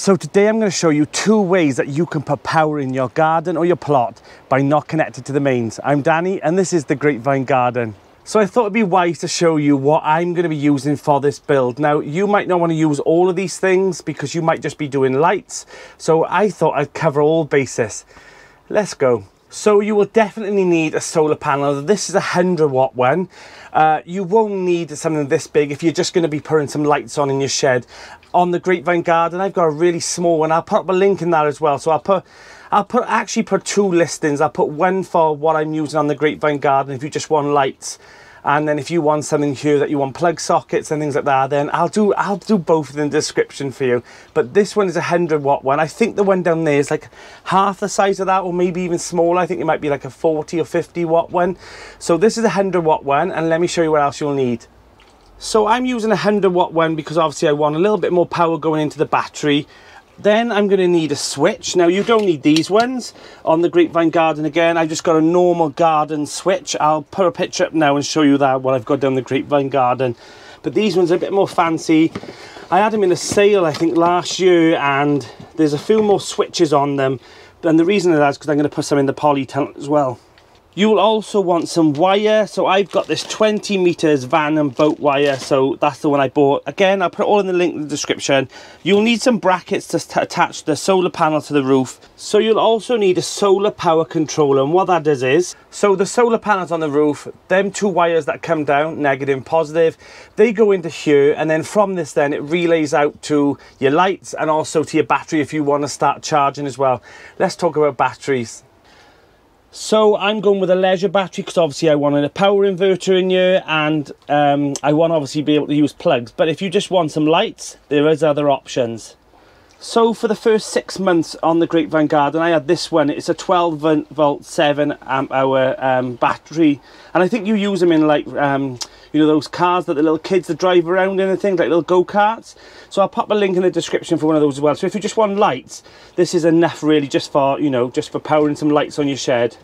So today I'm going to show you two ways that you can put power in your garden or your plot by not connected to the mains. I'm Danny and this is the Grapevine Garden. So I thought it'd be wise to show you what I'm going to be using for this build. Now you might not want to use all of these things because you might just be doing lights. So I thought I'd cover all bases. Let's go. So you will definitely need a solar panel. This is a 100 watt one. Uh, you won't need something this big if you're just going to be putting some lights on in your shed. On the Grapevine Garden, I've got a really small one. I'll put up a link in that as well. So I'll put, I'll put actually put two listings. I'll put one for what I'm using on the Grapevine Garden if you just want lights and then if you want something here that you want plug sockets and things like that then I'll do I'll do both in the description for you. But this one is a 100 watt one. I think the one down there is like half the size of that or maybe even smaller. I think it might be like a 40 or 50 watt one. So this is a 100 watt one and let me show you what else you'll need. So I'm using a 100 watt one because obviously I want a little bit more power going into the battery then I'm going to need a switch. Now you don't need these ones on the Grapevine Garden again. I've just got a normal garden switch. I'll put a picture up now and show you that what I've got down the Grapevine Garden. But these ones are a bit more fancy. I had them in a sale I think last year and there's a few more switches on them. And the reason that is because I'm going to put some in the poly tunnel as well. You'll also want some wire. So I've got this 20 meters van and boat wire. So that's the one I bought. Again, I'll put all in the link in the description. You'll need some brackets to attach the solar panel to the roof. So you'll also need a solar power controller. And what that does is, so the solar panels on the roof, them two wires that come down, negative and positive, they go into here. And then from this then it relays out to your lights and also to your battery if you want to start charging as well. Let's talk about batteries. So I'm going with a leisure battery because obviously I wanted a power inverter in here and um, I want obviously be able to use plugs. But if you just want some lights, there is other options. So for the first six months on the Grapevine Garden, I had this one. It's a 12 volt, 7 amp hour um, battery. And I think you use them in like um, you know those cars that the little kids that drive around in and things like little go-karts so i'll pop a link in the description for one of those as well so if you just want lights this is enough really just for you know just for powering some lights on your shed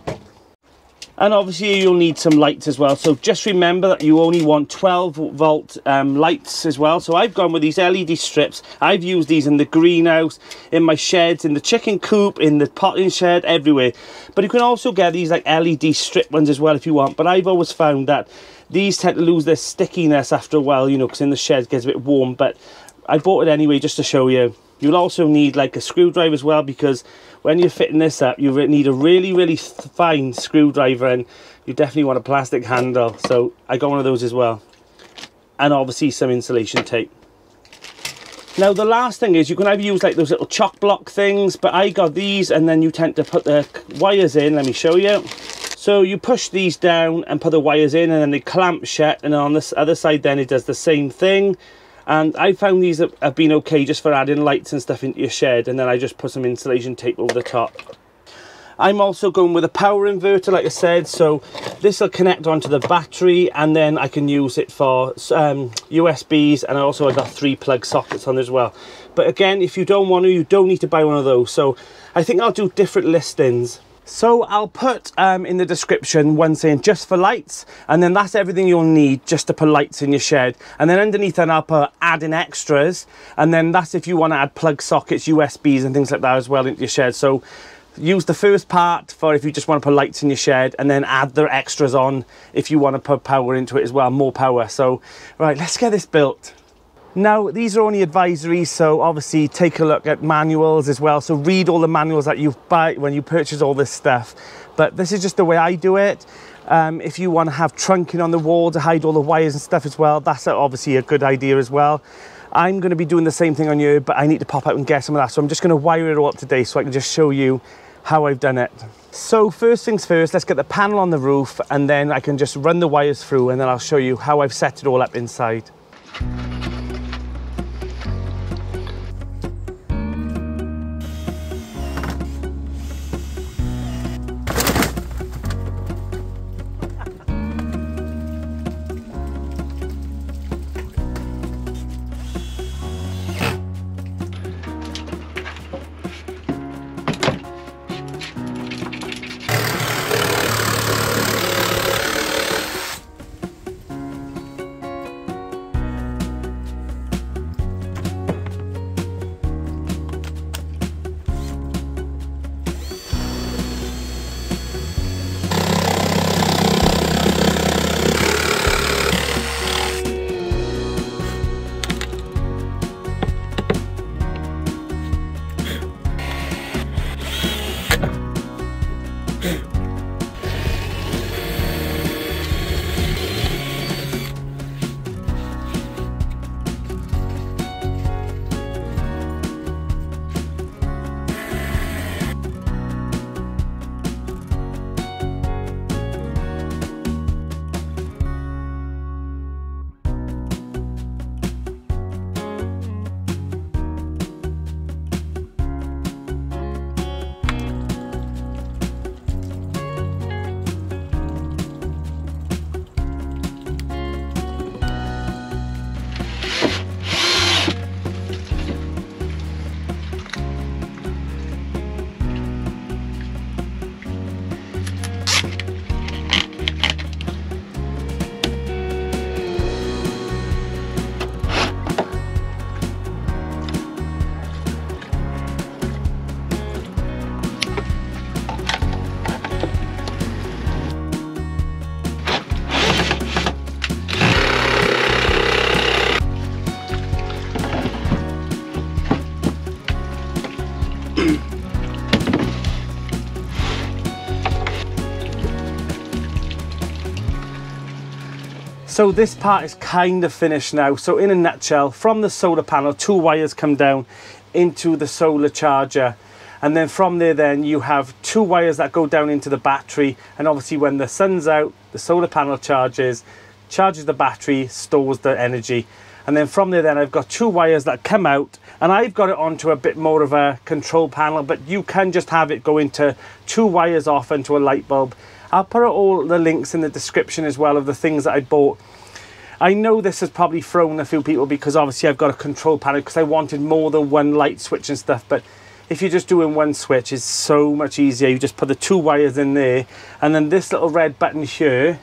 and obviously you'll need some lights as well. So just remember that you only want 12 volt um, lights as well. So I've gone with these LED strips. I've used these in the greenhouse in my sheds in the chicken coop in the potting shed everywhere. But you can also get these like LED strip ones as well if you want. But I've always found that these tend to lose their stickiness after a while you know because in the shed it gets a bit warm. But I bought it anyway just to show you. You'll also need like a screwdriver as well because when you're fitting this up, you need a really, really fine screwdriver and you definitely want a plastic handle. So I got one of those as well. And obviously some insulation tape. Now the last thing is you can either use like those little chock block things, but I got these and then you tend to put the wires in. Let me show you. So you push these down and put the wires in and then they clamp shut and on this other side then it does the same thing and I found these have been okay just for adding lights and stuff into your shed and then I just put some insulation tape over the top. I'm also going with a power inverter like I said so this will connect onto the battery and then I can use it for um, USBs and I also I got three plug sockets on as well. But again if you don't want to you don't need to buy one of those. So I think I'll do different listings so I'll put um, in the description one saying just for lights and then that's everything you'll need just to put lights in your shed. And then underneath that I'll put adding extras and then that's if you want to add plug sockets, USBs and things like that as well into your shed. So use the first part for if you just want to put lights in your shed and then add the extras on if you want to put power into it as well, more power. So right, let's get this built. Now, these are only advisories, so obviously take a look at manuals as well. So read all the manuals that you buy when you purchase all this stuff. But this is just the way I do it. Um, if you want to have trunking on the wall to hide all the wires and stuff as well, that's obviously a good idea as well. I'm going to be doing the same thing on you, but I need to pop out and get some of that. So I'm just going to wire it all up today so I can just show you how I've done it. So first things first, let's get the panel on the roof and then I can just run the wires through and then I'll show you how I've set it all up inside. So this part is kind of finished now. So in a nutshell, from the solar panel, two wires come down into the solar charger. And then from there then you have two wires that go down into the battery. And obviously when the sun's out, the solar panel charges, charges the battery, stores the energy. And then from there then I've got two wires that come out and I've got it onto a bit more of a control panel, but you can just have it go into two wires off into a light bulb I'll put all the links in the description as well of the things that I bought. I know this has probably thrown a few people because obviously I've got a control panel because I wanted more than one light switch and stuff, but if you're just doing one switch, it's so much easier. You just put the two wires in there and then this little red button here,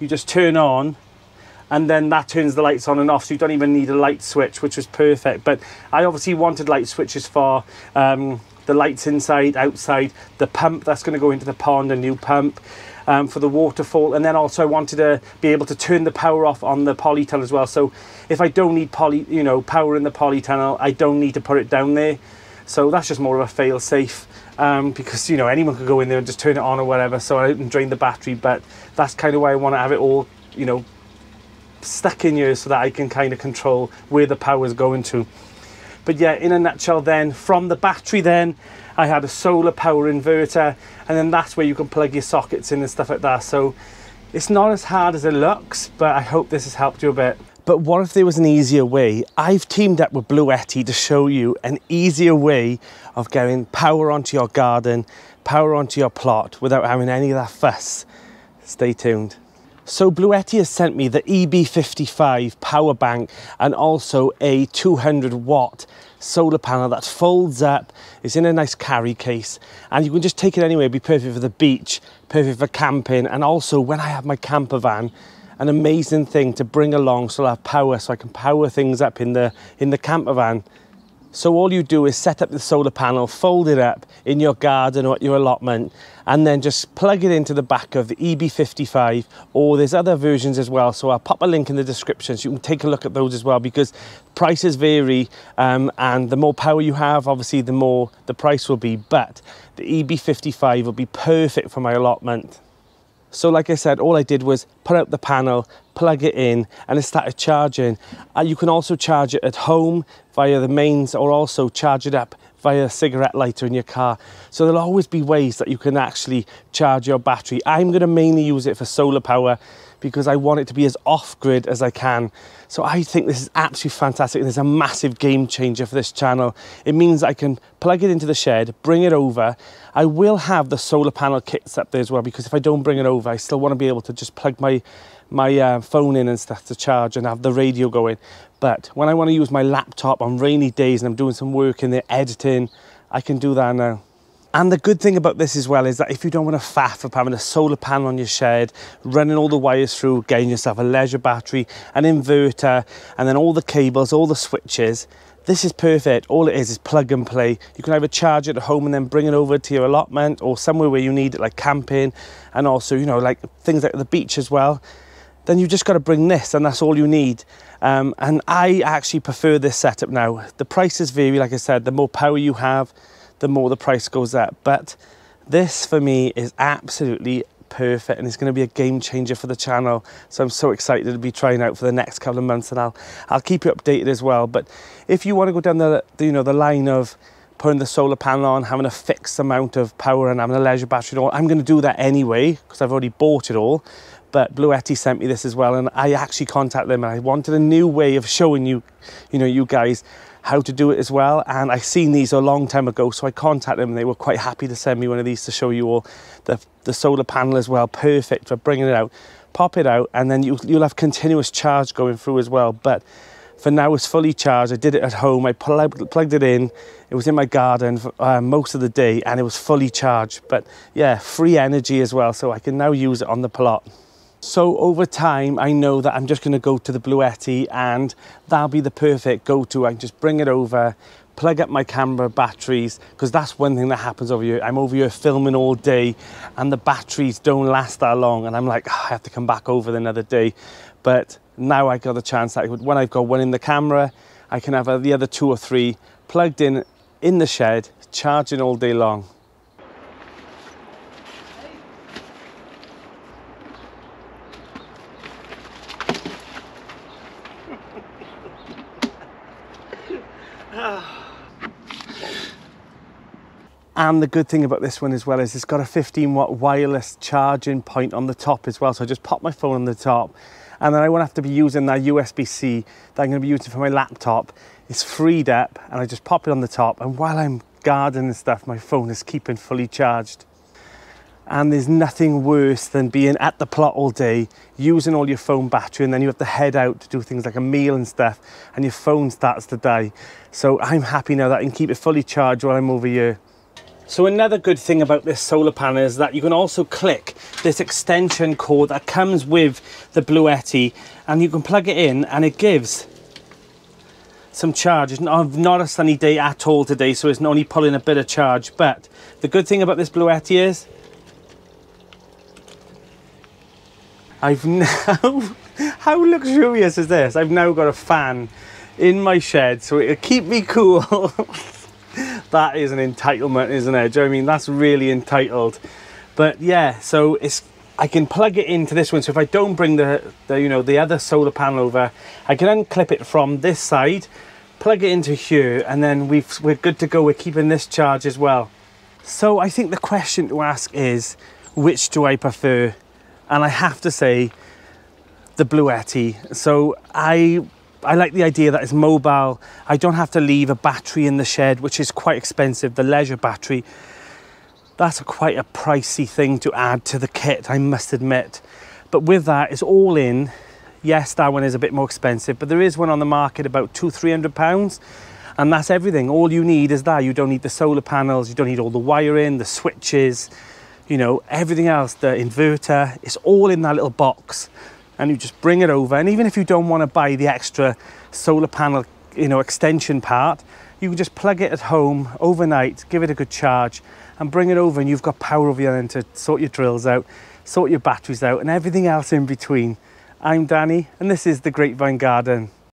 you just turn on and then that turns the lights on and off so you don't even need a light switch which was perfect but I obviously wanted light switches for um, the lights inside, outside, the pump that's going to go into the pond, a new pump. Um, for the waterfall. And then also I wanted to be able to turn the power off on the polytunnel as well. So if I don't need poly you know power in the polytunnel I don't need to put it down there. So that's just more of a fail safe um, because you know anyone could go in there and just turn it on or whatever so I didn't drain the battery. But that's kind of why I want to have it all you know stuck in here so that I can kind of control where the power is going to but yeah, in a nutshell then, from the battery then, I had a solar power inverter and then that's where you can plug your sockets in and stuff like that. So it's not as hard as it looks, but I hope this has helped you a bit. But what if there was an easier way? I've teamed up with Bluetti to show you an easier way of getting power onto your garden, power onto your plot without having any of that fuss. Stay tuned. So Bluetti has sent me the EB55 power bank and also a 200 watt solar panel that folds up. It's in a nice carry case and you can just take it anywhere. It'd be perfect for the beach, perfect for camping. And also when I have my camper van, an amazing thing to bring along so I'll have power so I can power things up in the, in the camper van. So all you do is set up the solar panel, fold it up in your garden or at your allotment, and then just plug it into the back of the EB55, or there's other versions as well. So I'll pop a link in the description so you can take a look at those as well because prices vary um, and the more power you have, obviously the more the price will be. But the EB55 will be perfect for my allotment. So like I said, all I did was put out the panel, plug it in, and it started charging. Uh, you can also charge it at home via the mains or also charge it up via a cigarette lighter in your car. So there'll always be ways that you can actually charge your battery. I'm gonna mainly use it for solar power because I want it to be as off-grid as I can. So I think this is absolutely fantastic. There's a massive game changer for this channel. It means I can plug it into the shed, bring it over. I will have the solar panel kits up there as well because if I don't bring it over, I still want to be able to just plug my my uh, phone in and stuff to charge and have the radio going. But when I want to use my laptop on rainy days and I'm doing some work in there editing, I can do that now. And the good thing about this as well is that if you don't want to faff up having a solar panel on your shed, running all the wires through, getting yourself a leisure battery, an inverter, and then all the cables, all the switches, this is perfect. All it is is plug and play. You can either charge it at home and then bring it over to your allotment or somewhere where you need it, like camping, and also, you know, like things like the beach as well. Then you've just got to bring this and that's all you need. Um, and I actually prefer this setup now. The prices vary, like I said, the more power you have, the more the price goes up. But this for me is absolutely perfect and it's going to be a game changer for the channel. So i'm so excited to be trying out for the next couple of months and i'll i'll keep you updated as well. But if you want to go down the, the you know the line of putting the solar panel on having a fixed amount of power and having a leisure battery all i'm going to do that anyway because i've already bought it all. But Bluetti sent me this as well and I actually contacted them and I wanted a new way of showing you you know you guys how to do it as well. And I've seen these a long time ago, so I contacted them and they were quite happy to send me one of these to show you all the, the solar panel as well. Perfect for bringing it out. Pop it out and then you, you'll have continuous charge going through as well. But for now it's fully charged. I did it at home. I plugged it in. It was in my garden for, uh, most of the day and it was fully charged. But yeah, free energy as well. So I can now use it on the plot. So over time, I know that I'm just going to go to the Bluetti and that'll be the perfect go-to. I can just bring it over, plug up my camera batteries, because that's one thing that happens over here. I'm over here filming all day and the batteries don't last that long. And I'm like, oh, I have to come back over another day. But now I got the chance that when I've got one in the camera, I can have the other two or three plugged in in the shed, charging all day long. And the good thing about this one as well is it's got a 15 watt wireless charging point on the top as well. So I just pop my phone on the top and then I won't have to be using that USB-C that I'm gonna be using for my laptop. It's freed up and I just pop it on the top and while I'm gardening and stuff, my phone is keeping fully charged. And there's nothing worse than being at the plot all day, using all your phone battery, and then you have to head out to do things like a meal and stuff, and your phone starts to die. So I'm happy now that I can keep it fully charged while I'm over here. So another good thing about this solar panel is that you can also click this extension cord that comes with the Bluetti and you can plug it in and it gives some charge. It's not a sunny day at all today, so it's only pulling a bit of charge. But the good thing about this Bluetti is I've now, how luxurious is this? I've now got a fan in my shed, so it'll keep me cool. that is an entitlement, isn't it? Do you know I mean? That's really entitled. But yeah, so it's I can plug it into this one. So if I don't bring the, the you know the other solar panel over, I can unclip it from this side, plug it into here, and then we've we're good to go. We're keeping this charge as well. So I think the question to ask is, which do I prefer? And I have to say, the Bluetti. So I I like the idea that it's mobile. I don't have to leave a battery in the shed, which is quite expensive. The leisure battery, that's a quite a pricey thing to add to the kit, I must admit. But with that, it's all in. Yes, that one is a bit more expensive, but there is one on the market about two, three hundred pounds. And that's everything. All you need is that. You don't need the solar panels, you don't need all the wiring, the switches, you know, everything else, the inverter, it's all in that little box and you just bring it over. And even if you don't want to buy the extra solar panel, you know, extension part, you can just plug it at home overnight, give it a good charge and bring it over and you've got power over your end to sort your drills out, sort your batteries out and everything else in between. I'm Danny and this is The Grapevine Garden.